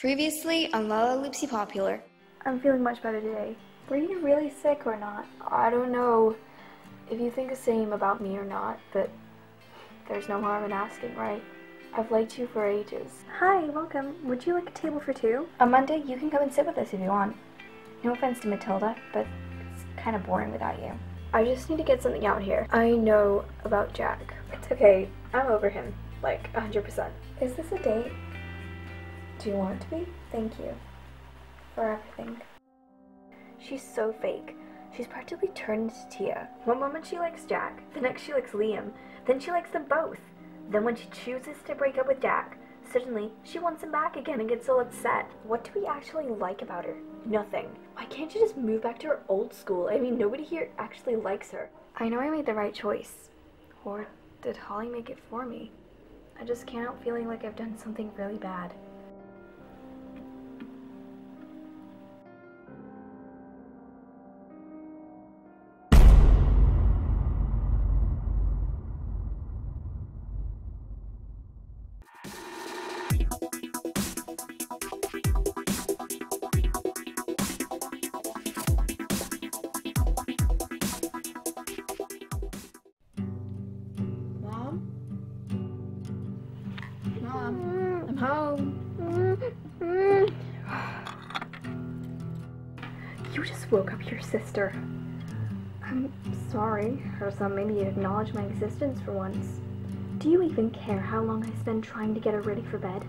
Previously on Lalaloopsy Popular. I'm feeling much better today. Were you really sick or not? I don't know if you think the same about me or not, but there's no harm in asking, right? I've liked you for ages. Hi, welcome. Would you like a table for two? On Monday, you can come and sit with us if you want. No offense to Matilda, but it's kind of boring without you. I just need to get something out here. I know about Jack. It's okay. I'm over him. Like, 100%. Is this a date? Do you want to be? Thank you. For everything. She's so fake. She's practically turned into Tia. One moment she likes Jack, the next she likes Liam, then she likes them both. Then when she chooses to break up with Jack, suddenly she wants him back again and gets all upset. What do we actually like about her? Nothing. Why can't she just move back to her old school? I mean, nobody here actually likes her. I know I made the right choice. Or did Holly make it for me? I just can't help feeling like I've done something really bad. Mm. You just woke up your sister. I'm sorry, or some maybe acknowledge my existence for once. Do you even care how long I spend trying to get her ready for bed?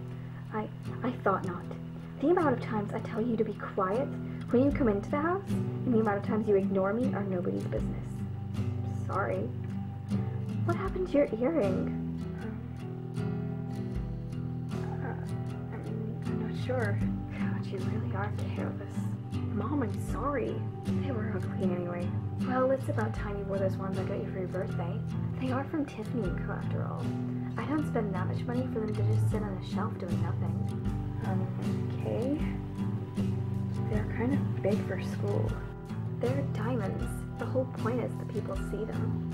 I I thought not. The amount of times I tell you to be quiet when you come into the house, and the amount of times you ignore me are nobody's business. Sorry. What happened to your earring? Uh, I mean, I'm not sure. God, you really are careless. Mom, I'm sorry. They were ugly anyway. Well, it's about time you wore those ones I got you for your birthday. They are from Tiffany & Co. after all. I don't spend that much money for them to just sit on a shelf doing nothing. Um, okay. They're kind of big for school. They're diamonds. The whole point is that people see them.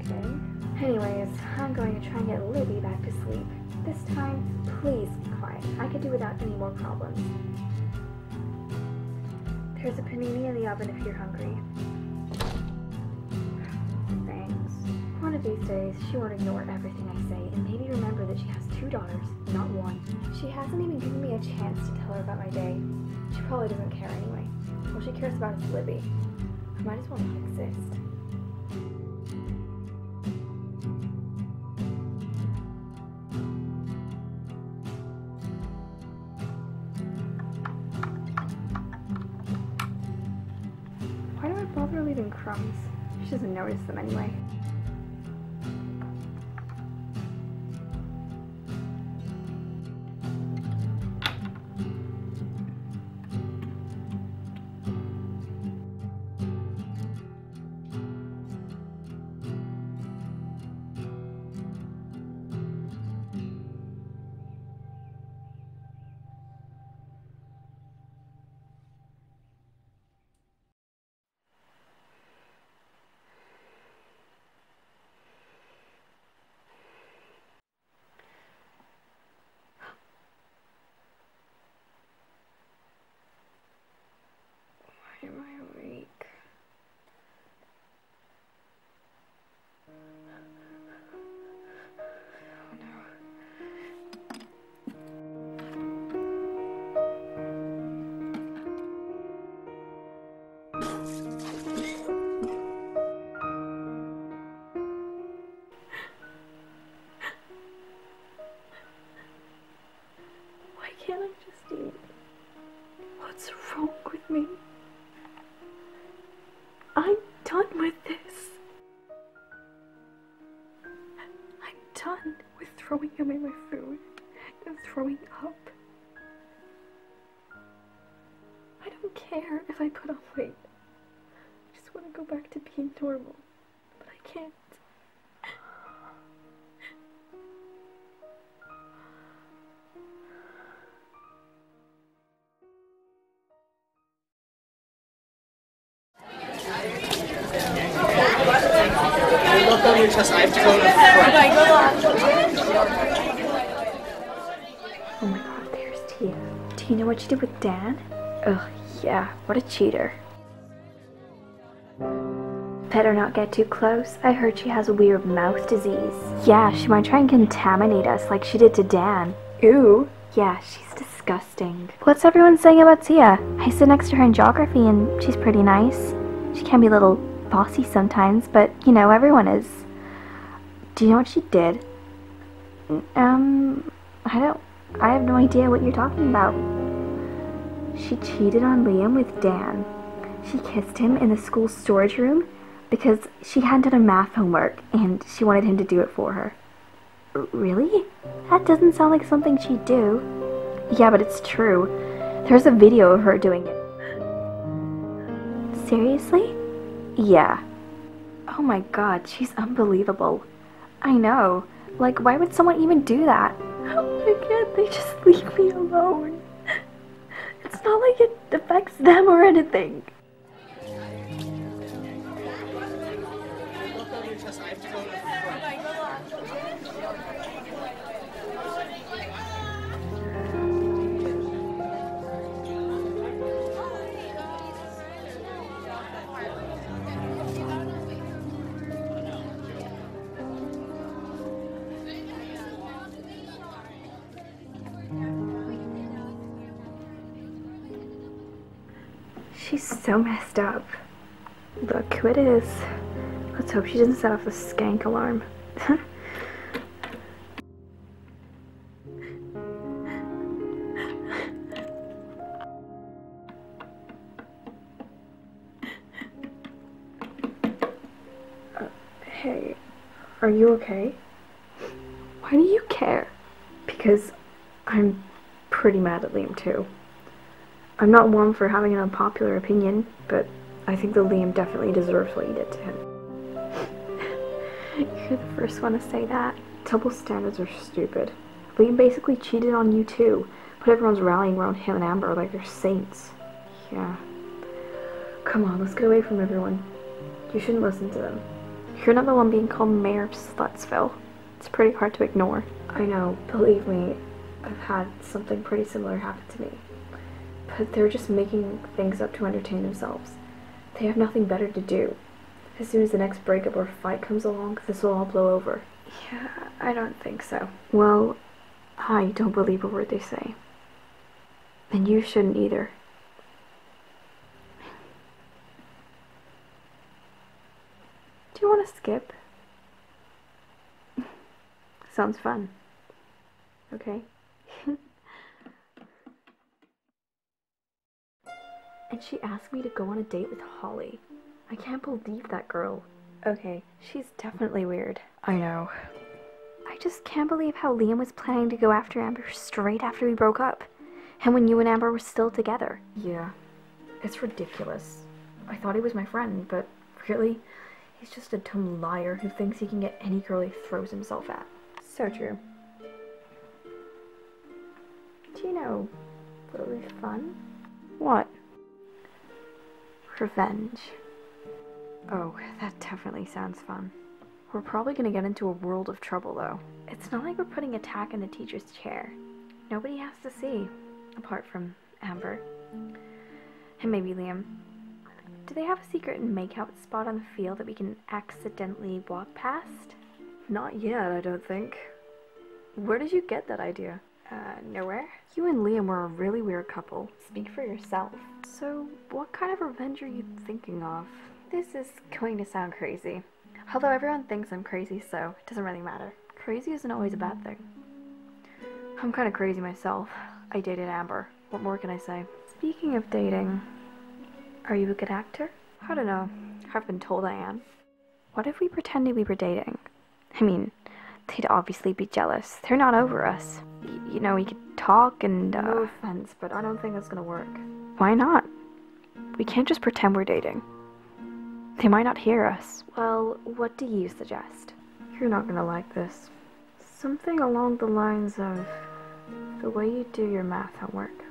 Okay. Anyways, I'm going to try and get Libby back to sleep. This time, please be quiet. I could do without any more problems. There's a panini in the oven if you're hungry. Thanks. One of these days, she won't ignore everything I say and maybe remember that she has two daughters, not one. She hasn't even given me a chance to tell her about my day. She probably doesn't care anyway. All she cares about is Libby. I might as well not exist. Doesn't notice them anyway. I'm done with throwing away my food and throwing up. I don't care if I put on weight. I just want to go back to being normal, but I can't. Your chest. I have to go to the front. Oh, oh my god, there's Tia. Do you know what she did with Dan? Ugh, yeah, what a cheater. Better not get too close. I heard she has a weird mouth disease. Yeah, she might try and contaminate us like she did to Dan. Ew. Yeah, she's disgusting. What's everyone saying about Tia? I sit next to her in geography and she's pretty nice. She can be a little bossy sometimes, but you know, everyone is. Do you know what she did? Um, I don't. I have no idea what you're talking about. She cheated on Liam with Dan. She kissed him in the school storage room because she hadn't done her math homework and she wanted him to do it for her. Really? That doesn't sound like something she'd do. Yeah, but it's true. There's a video of her doing it. Seriously? Yeah. Oh my god, she's unbelievable. I know. Like, why would someone even do that? Oh why can't they just leave me alone? It's not like it affects them or anything. She's so messed up. Look who it is. Let's hope she doesn't set off the skank alarm. Uh, hey, are you okay? Why do you care? Because I'm pretty mad at Liam too. I'm not one for having an unpopular opinion, but I think that Liam definitely deserves what you did to him. You're the first one to say that. Double standards are stupid. Liam basically cheated on you too, but everyone's rallying around him and Amber like they're saints. Yeah. Come on, let's get away from everyone. You shouldn't listen to them. You're not the one being called Mayor of Slutsville. It's pretty hard to ignore. I know, believe me, I've had something pretty similar happen to me but they're just making things up to entertain themselves. They have nothing better to do. As soon as the next breakup or fight comes along, this will all blow over. Yeah, I don't think so. Well, I don't believe a word they say. And you shouldn't either. Do you want to skip? Sounds fun. Okay. And she asked me to go on a date with Holly. I can't believe that girl. Okay, she's definitely weird. I know. I just can't believe how Liam was planning to go after Amber straight after we broke up. And when you and Amber were still together. Yeah, it's ridiculous. I thought he was my friend, but really, he's just a dumb liar who thinks he can get any girl he throws himself at. So true. Do you know what would be fun? What? Revenge. Oh, that definitely sounds fun. We're probably gonna get into a world of trouble though. It's not like we're putting attack in the teacher's chair. Nobody has to see, apart from Amber. And maybe Liam. Do they have a secret makeout spot on the field that we can accidentally walk past? Not yet, I don't think. Where did you get that idea? Uh, nowhere. You and Liam were a really weird couple. Speak for yourself. So, what kind of revenge are you thinking of? This is going to sound crazy. Although everyone thinks I'm crazy, so it doesn't really matter. Crazy isn't always a bad thing. I'm kind of crazy myself. I dated Amber. What more can I say? Speaking of dating, are you a good actor? I don't know. I've been told I am. What if we pretended we were dating? I mean, they'd obviously be jealous. They're not over us. You know, we could talk and. Uh, no offense, but I don't think that's gonna work. Why not? We can't just pretend we're dating. They might not hear us. Well, what do you suggest? You're not gonna like this. Something along the lines of the way you do your math homework.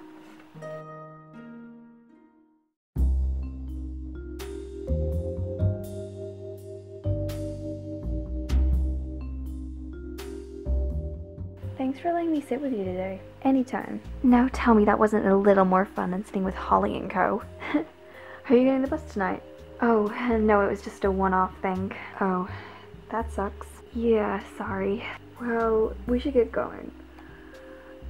Me sit with you today. Anytime. Now tell me that wasn't a little more fun than sitting with Holly and Co. Are you getting the bus tonight? Oh, no, it was just a one-off thing. Oh, that sucks. Yeah, sorry. Well, we should get going.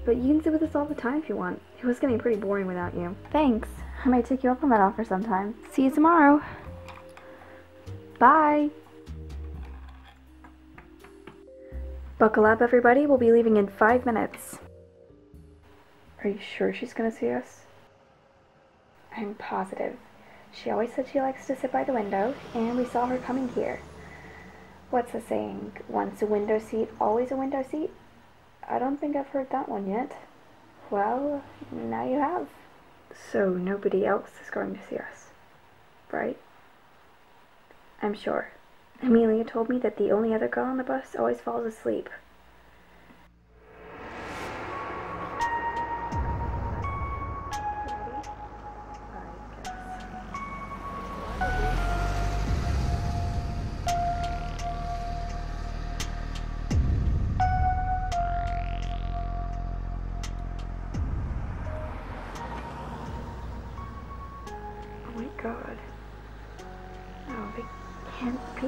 But you can sit with us all the time if you want. It was getting pretty boring without you. Thanks. I might take you up on that offer sometime. See you tomorrow. Bye. Buckle up, everybody. We'll be leaving in five minutes. Are you sure she's gonna see us? I'm positive. She always said she likes to sit by the window, and we saw her coming here. What's the saying? Once a window seat, always a window seat? I don't think I've heard that one yet. Well, now you have. So nobody else is going to see us, right? I'm sure. Amelia told me that the only other girl on the bus always falls asleep. Do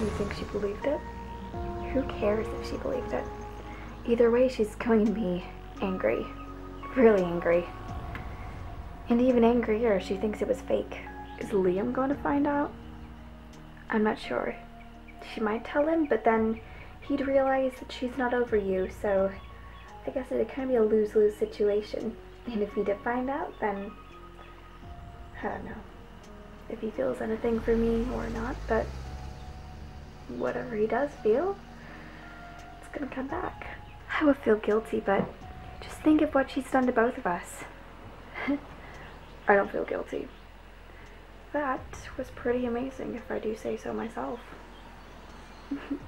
you think she believed it? Who cares if she believed it? Either way, she's going to be angry. Really angry. And even angrier, she thinks it was fake. Is Liam going to find out? I'm not sure. She might tell him, but then he'd realize that she's not over you, so I guess it'd kind of be a lose lose situation. And if he did find out, then I don't know if he feels anything for me or not, but whatever he does feel, it's gonna come back. I would feel guilty, but just think of what she's done to both of us. I don't feel guilty. That was pretty amazing if I do say so myself.